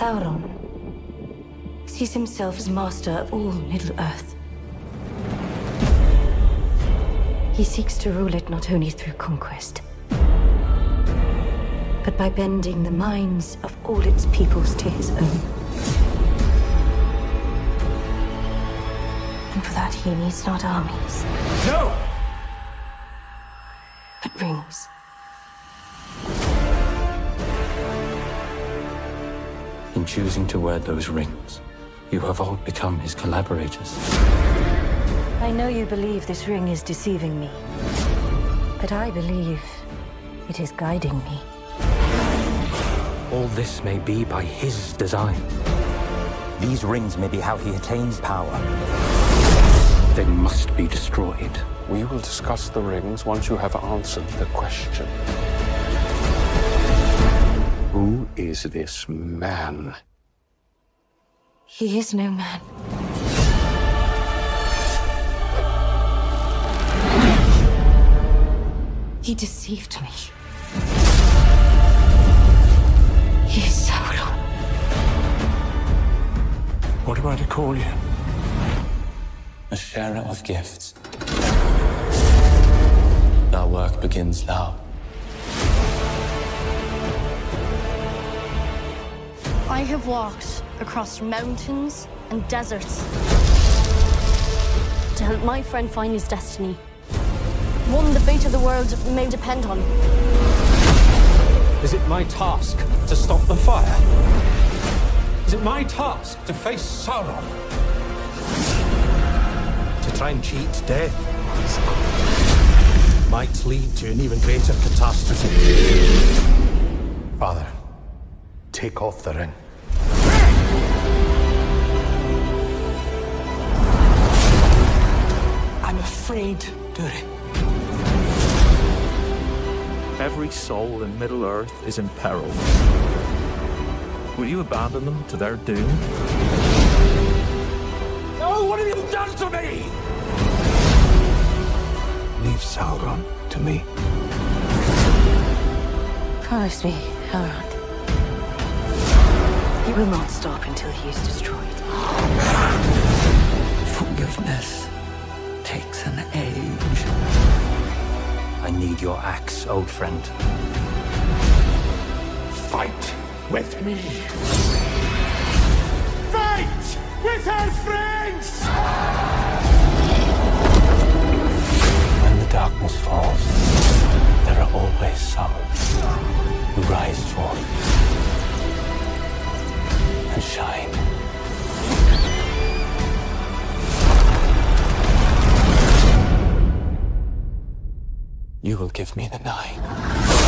Sauron sees himself as master of all Middle-earth. He seeks to rule it not only through conquest, but by bending the minds of all its peoples to his own. And for that, he needs not armies, No! but rings. Choosing to wear those rings, you have all become his collaborators. I know you believe this ring is deceiving me, but I believe it is guiding me. All this may be by his design. These rings may be how he attains power. They must be destroyed. We will discuss the rings once you have answered the question. Who is this man? He is no man. He deceived me. He is Sauron. What am I to call you? a sharer of gifts. Our work begins now. I have walked across mountains and deserts to help my friend find his destiny. One the fate of the world may depend on. Is it my task to stop the fire? Is it my task to face Sauron? To try and cheat death might lead to an even greater catastrophe. Father, take off the ring. I'm afraid, Durin. Every soul in Middle Earth is in peril. Will you abandon them to their doom? No, what have you done to me? Leave Sauron to me. Promise me, Elrond. He will not stop until he is destroyed. Forgiveness takes an age. I need your axe, old friend. Fight with me. Fight with our friends! When the darkness falls, there are always some who rise will give me the nine.